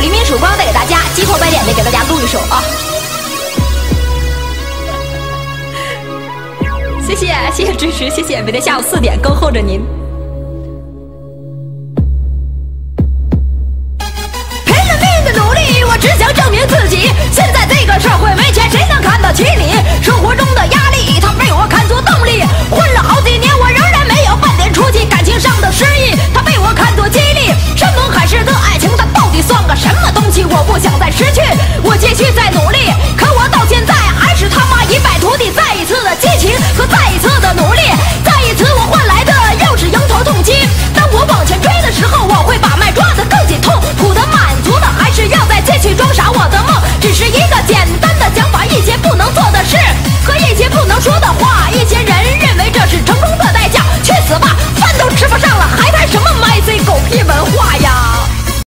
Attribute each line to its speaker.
Speaker 1: 黎明曙光带给大家，急头白脸的给大家录一首啊！谢谢谢谢支持，谢谢，每天下午四点恭候着您。在失去我继续在努力。